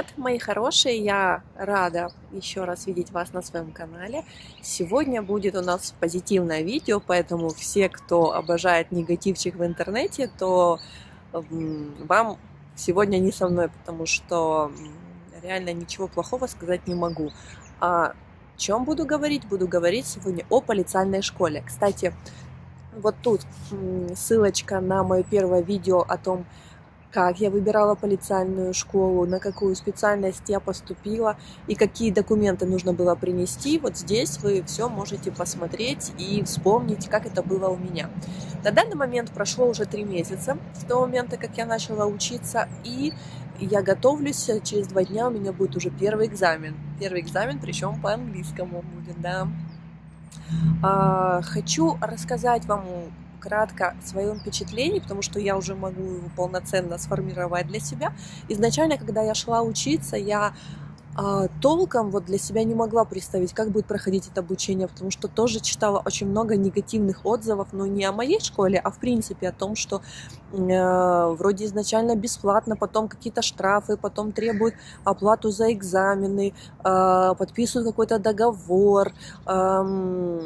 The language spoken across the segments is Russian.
Привет, мои хорошие! Я рада еще раз видеть вас на своем канале. Сегодня будет у нас позитивное видео, поэтому все, кто обожает негативчик в интернете, то вам сегодня не со мной, потому что реально ничего плохого сказать не могу. А о чем буду говорить? Буду говорить сегодня о полицейской школе. Кстати, вот тут ссылочка на мое первое видео о том, как я выбирала полицейную школу, на какую специальность я поступила и какие документы нужно было принести. Вот здесь вы все можете посмотреть и вспомнить, как это было у меня. На данный момент прошло уже три месяца с того момента, как я начала учиться, и я готовлюсь. Через два дня у меня будет уже первый экзамен. Первый экзамен, причем по английскому будет, да. А, хочу рассказать вам кратко своем впечатлении, потому что я уже могу его полноценно сформировать для себя. Изначально, когда я шла учиться, я а, толком вот для себя не могла представить, как будет проходить это обучение, потому что тоже читала очень много негативных отзывов, но не о моей школе, а в принципе о том, что э, вроде изначально бесплатно, потом какие-то штрафы, потом требуют оплату за экзамены, э, подписывают какой-то договор, э,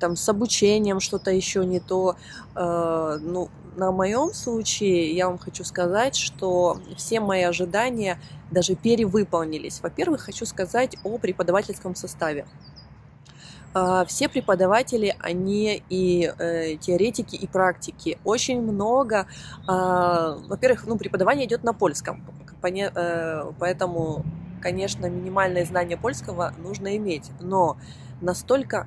там с обучением что-то еще не то. Э, ну, на моем случае я вам хочу сказать, что все мои ожидания даже перевыполнились. Во-первых, хочу сказать о преподавательском составе. Э, все преподаватели, они и э, теоретики, и практики. Очень много. Э, во-первых, ну, преподавание идет на польском, поэтому, конечно, минимальное знание польского нужно иметь. Но настолько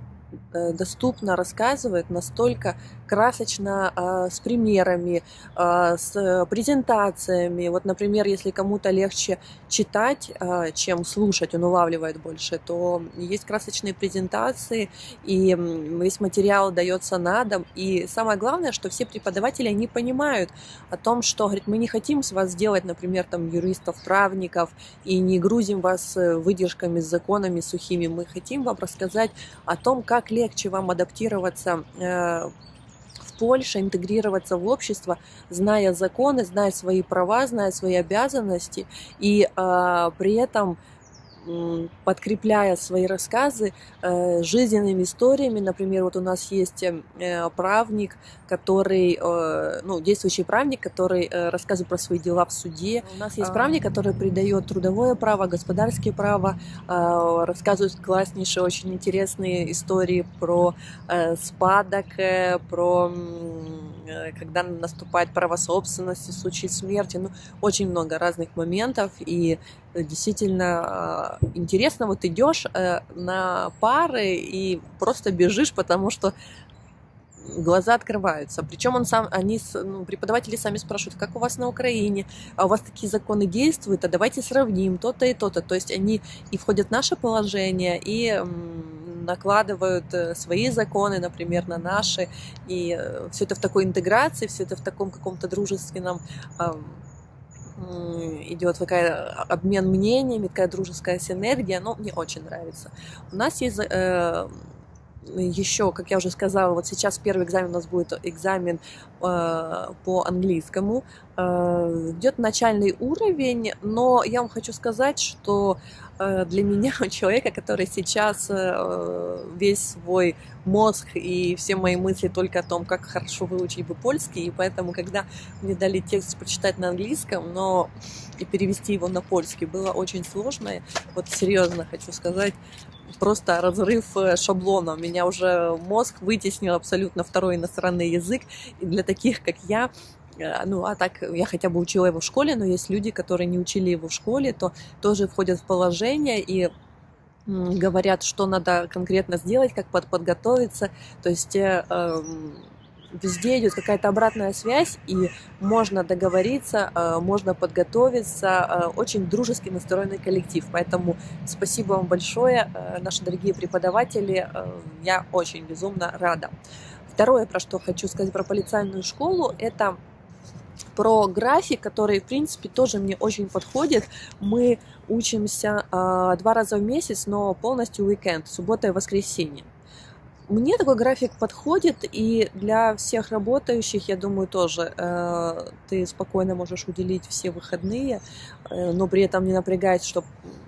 доступно рассказывает, настолько красочно, а, с примерами, а, с презентациями. Вот, например, если кому-то легче читать, а, чем слушать, он улавливает больше, то есть красочные презентации, и весь материал дается на дом. И самое главное, что все преподаватели не понимают о том, что, говорит, мы не хотим с вас сделать, например, там, юристов, правников, и не грузим вас э, выдержками, законами сухими. Мы хотим вам рассказать о том, как легче вам адаптироваться э, Польше, интегрироваться в общество, зная законы, зная свои права, зная свои обязанности. И э, при этом подкрепляя свои рассказы э, жизненными историями. Например, вот у нас есть э, правник, который, э, ну, действующий правник, который рассказывает про свои дела в суде. У нас есть а. правник, который придает трудовое право, господарское право, рассказывает класснейшие, очень интересные истории про спадок, про когда наступает право собственности в случае смерти. Ну, очень много разных моментов, и действительно интересно, вот идешь э, на пары и просто бежишь, потому что глаза открываются. Причем он сам, они, ну, преподаватели сами спрашивают, как у вас на Украине, а у вас такие законы действуют, а давайте сравним то-то и то-то. То есть они и входят в наше положение, и накладывают э, свои законы, например, на наши, и э, все это в такой интеграции, все это в таком каком-то дружественном идет такая обмен мнениями, такая дружеская синергия, но мне очень нравится. У нас есть э, еще, как я уже сказала, вот сейчас первый экзамен у нас будет экзамен э, по английскому. Э, идет начальный уровень, но я вам хочу сказать, что э, для меня, человека, который сейчас э, весь свой мозг и все мои мысли только о том, как хорошо выучить бы польский, и поэтому, когда мне дали текст прочитать на английском, но и перевести его на польский было очень сложно. Вот серьезно хочу сказать, просто разрыв э, шаблона. Меня уже мозг вытеснил абсолютно второй иностранный язык. И для таких, как я, э, ну, а так я хотя бы учила его в школе, но есть люди, которые не учили его в школе, то тоже входят в положение и говорят, что надо конкретно сделать, как подготовиться. То есть э, эм, везде идет какая-то обратная связь, и можно договориться, э, можно подготовиться, э, очень дружески настроенный коллектив. Поэтому спасибо вам большое, э, наши дорогие преподаватели, я очень безумно рада. Второе, про что хочу сказать про полицейную школу, это про график, который, в принципе, тоже мне очень подходит. Мы учимся э, два раза в месяц, но полностью уикенд, суббота и воскресенье. Мне такой график подходит, и для всех работающих, я думаю, тоже э, ты спокойно можешь уделить все выходные, э, но при этом не напрягаясь, что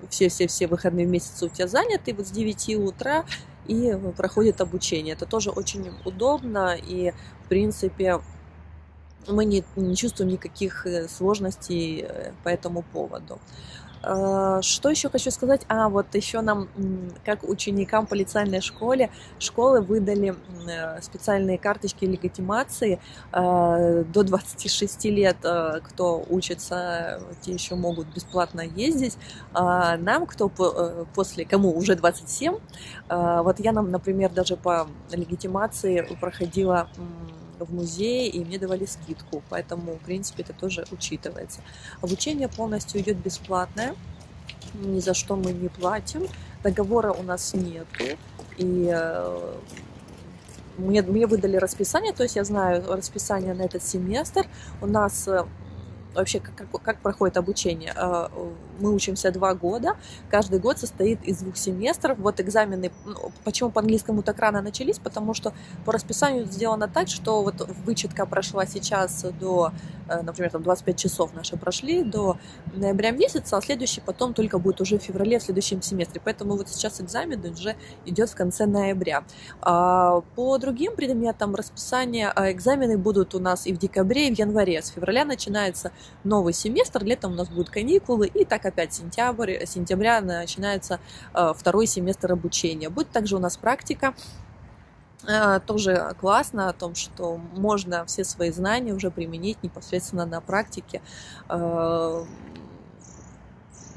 все-все-все выходные месяцы у тебя заняты, вот с 9 утра и проходит обучение. Это тоже очень удобно, и, в принципе, мы не, не чувствуем никаких э, сложностей э, по этому поводу. А, что еще хочу сказать? А, вот еще нам, как ученикам полицейной школе, школы выдали э, специальные карточки легитимации а, до 26 лет, э, кто учится, те еще могут бесплатно ездить. А нам, кто э, после, кому уже 27, вот я нам, например, даже по легитимации проходила в музее, и мне давали скидку, поэтому, в принципе, это тоже учитывается. Обучение полностью идет бесплатное, ни за что мы не платим, договора у нас нету, и э, мне, мне выдали расписание, то есть я знаю расписание на этот семестр. У нас э, вообще как, как, как проходит обучение. А, мы учимся два года, каждый год состоит из двух семестров. Вот экзамены, ну, почему по английскому так рано начались, потому что по расписанию сделано так, что вот вычетка прошла сейчас до, э, например, там 25 часов наши прошли до ноября месяца, а следующий потом только будет уже в феврале, в следующем семестре. Поэтому вот сейчас экзамен уже идет в конце ноября. А по другим предметам расписание, а, экзамены будут у нас и в декабре, и в январе. С февраля начинается новый семестр, летом у нас будут каникулы, и так опять сентябрь, сентября начинается э, второй семестр обучения. Будет также у нас практика, э, тоже классно о том, что можно все свои знания уже применить непосредственно на практике. Э,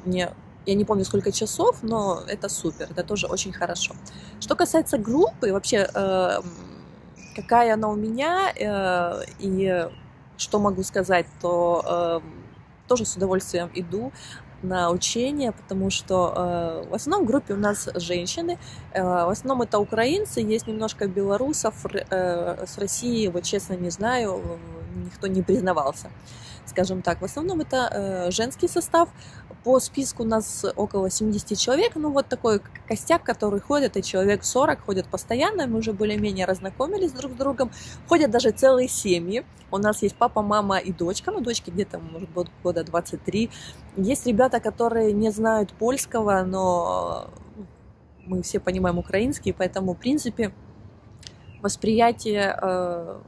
мне я не помню, сколько часов, но это супер, это тоже очень хорошо. Что касается группы, вообще, э, какая она у меня, э, и что могу сказать, то э, тоже с удовольствием иду на учение, потому что э, в основном в группе у нас женщины, э, в основном это украинцы, есть немножко белорусов, э, с России, вот честно не знаю, никто не признавался скажем так. В основном это э, женский состав. По списку у нас около 70 человек. Ну, вот такой костяк, который ходит, и человек 40 ходят постоянно. Мы уже более-менее разнакомились друг с другом. Ходят даже целые семьи. У нас есть папа, мама и дочка. Ну, дочке где-то, может года 23. Есть ребята, которые не знают польского, но мы все понимаем украинский, поэтому, в принципе, восприятие э,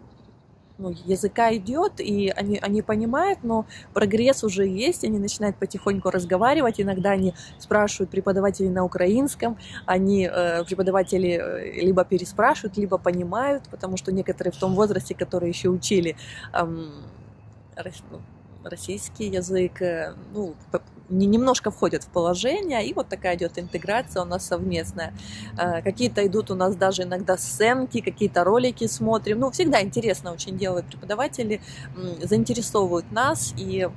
ну, языка идет, и они, они понимают, но прогресс уже есть, они начинают потихоньку разговаривать, иногда они спрашивают преподавателей на украинском, они, э, преподаватели, э, либо переспрашивают, либо понимают, потому что некоторые в том возрасте, которые еще учили э, российский язык, э, ну, немножко входят в положение, и вот такая идет интеграция у нас совместная. Э, какие-то идут у нас даже иногда сценки, какие-то ролики смотрим. Ну, всегда интересно очень делают преподаватели, заинтересовывают нас, и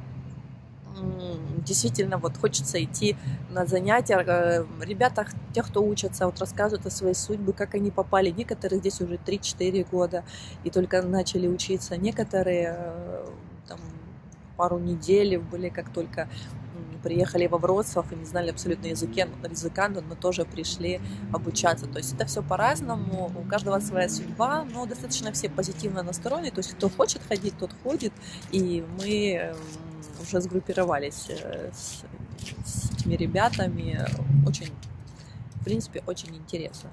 действительно вот хочется идти на занятия. Э, ребята, те, кто учатся, вот рассказывают о своей судьбе, как они попали. Некоторые здесь уже 3-4 года и только начали учиться. Некоторые там, пару недель были, как только приехали во Вроцлав и не знали абсолютно языке, языка, но, но тоже пришли обучаться. То есть это все по-разному, у каждого своя судьба, но достаточно все позитивно настроены. То есть кто хочет ходить, тот ходит. И мы уже сгруппировались э, с, с этими ребятами. Очень, в принципе, очень интересно.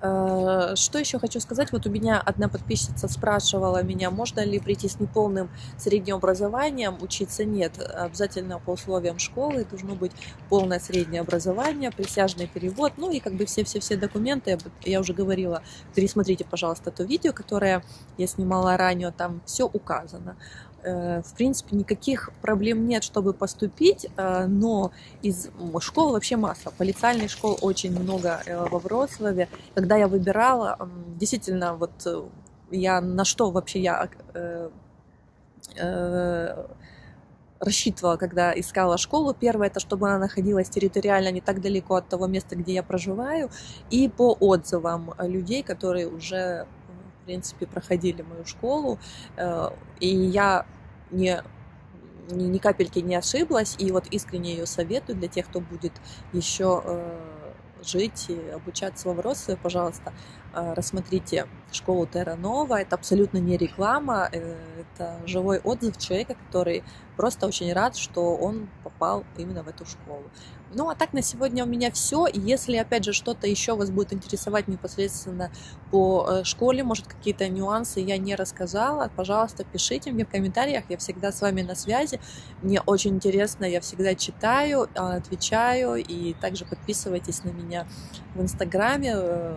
Э, что еще хочу сказать? Вот у меня одна подписчица спрашивала меня, можно ли прийти с неполным средним образованием, учиться нет. Обязательно по условиям школы должно быть полное среднее образование, присяжный перевод, ну и как бы все-все-все документы. Я уже говорила, пересмотрите, пожалуйста, то видео, которое я снимала ранее, там все указано. Э, в принципе, никаких проблем нет, чтобы поступить, э, но из школ вообще масса. Полицейных школ очень много э, во Вроцлаве. Когда я выбирала, действительно, вот я на что вообще я рассчитывала, когда искала школу. Первое, это чтобы она находилась территориально не так далеко от того места, где я проживаю, и по отзывам людей, которые уже принципе, проходили мою школу, э, и я не ни, капельки не ошиблась, и вот искренне ее советую для тех, кто будет еще э, жить и обучаться в Вроцлаве, пожалуйста, рассмотрите школу Терра Нова. Это абсолютно не реклама, э, это живой отзыв человека, который просто очень рад, что он попал именно в эту школу. Ну, а так на сегодня у меня все. Если, опять же, что-то еще вас будет интересовать непосредственно по э, школе, может, какие-то нюансы я не рассказала, пожалуйста, пишите мне в комментариях. Я всегда с вами на связи. Мне очень интересно, я всегда читаю, а, отвечаю. И также подписывайтесь на меня в Инстаграме э,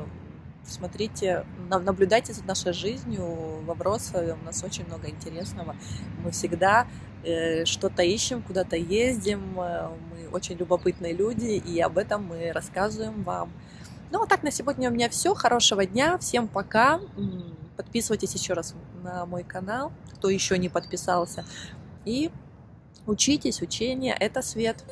смотрите, наблюдайте за нашей жизнью в Вроцлаве. У нас очень много интересного. Мы всегда э, что-то ищем, куда-то ездим. Э, мы очень любопытные люди, и об этом мы рассказываем вам. Ну, а так на сегодня у меня все. Хорошего дня. Всем пока. Подписывайтесь еще раз на мой канал, кто еще не подписался. И учитесь, учение – это свет.